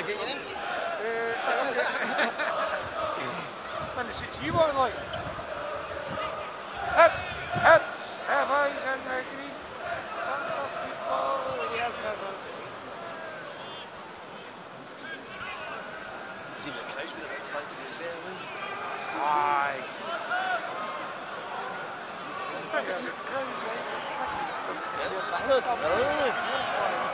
I get your? And it's, it's you want like Hep, hep, have eyes and green. Fantastic ball, yeah, feathers. See the Crouch with a big flag today as well, he? Aye. It's good. Oh,